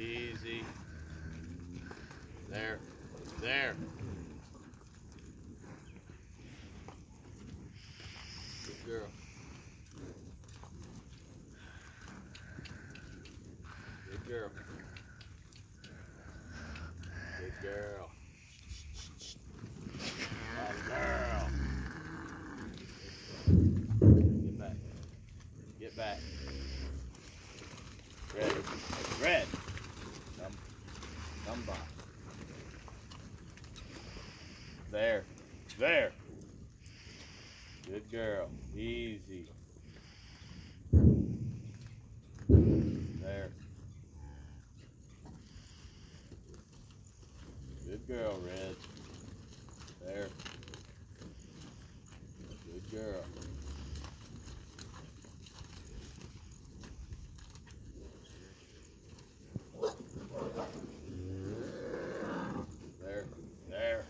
Easy. There. There. Good girl. Good girl. Good girl. Good girl. Get back. Get back. Red. Red. Come. Come by. There. There. Good girl. Easy. There. Good girl, Red. There. Good girl. There. There.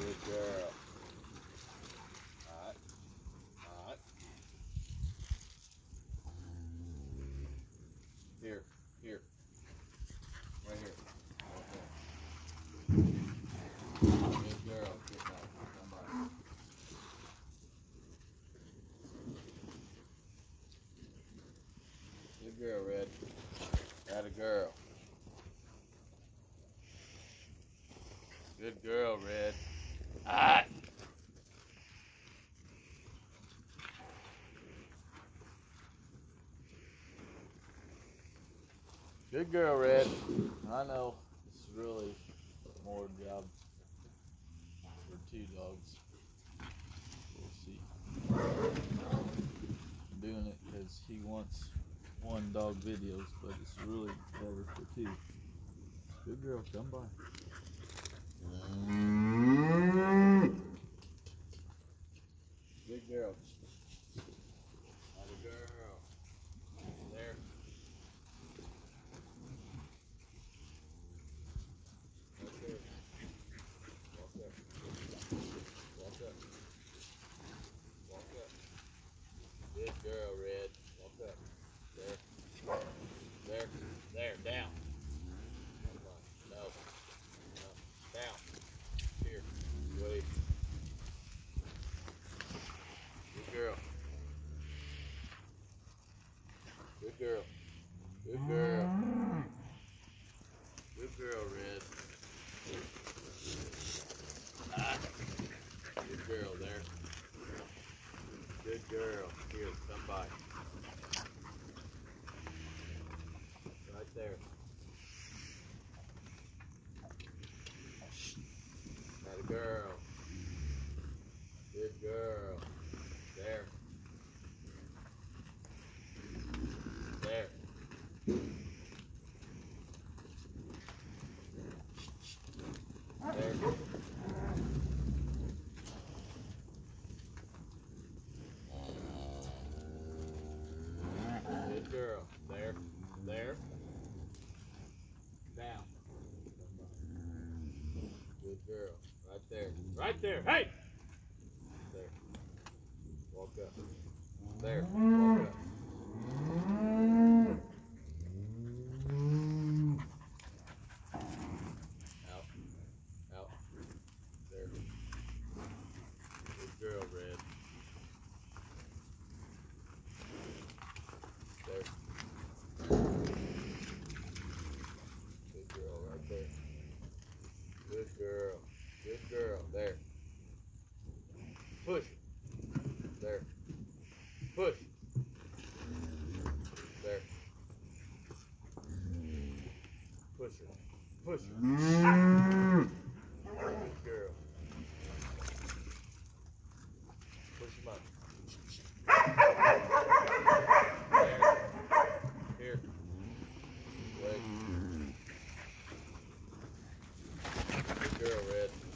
Good girl. Alright. Alright. Here. Here. Right here. Right there. Good girl. Red. That a girl. Good girl, Red. Ah. Good girl, Red. I know it's really more job for two dogs. We'll see. I'm Doing it because he wants one dog videos, but it's really better for two. Good girl, come by. Mm. Good girl. Not a girl. There. Right there. Walk up. Walk up. Walk up. Good girl, Red. Walk up. There. There. There. Down. Come on. No. No. Down. Here. Wait. Good girl. Good girl. Good girl. Good girl, Red. Ah. Good girl there. Good girl. Here, come by. Right there. A girl. Good girl. There. There. There. Good girl. There. There. Down. Good girl. Right there. Right there. Hey! There. Walk up. There. Walk up. Out. Out. There. Good girl, Red. There. Good girl right there. Good girl. Good girl. There. Push. There. Push. There. Push her. Push her. Good girl. Push him up. Here. Wait. Good girl, Red.